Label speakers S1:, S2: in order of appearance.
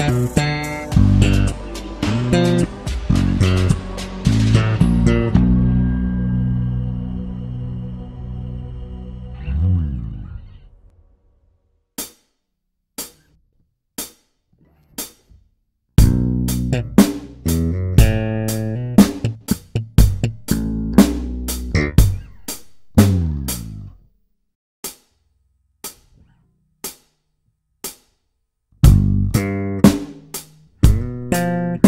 S1: न्तु
S2: Thank you.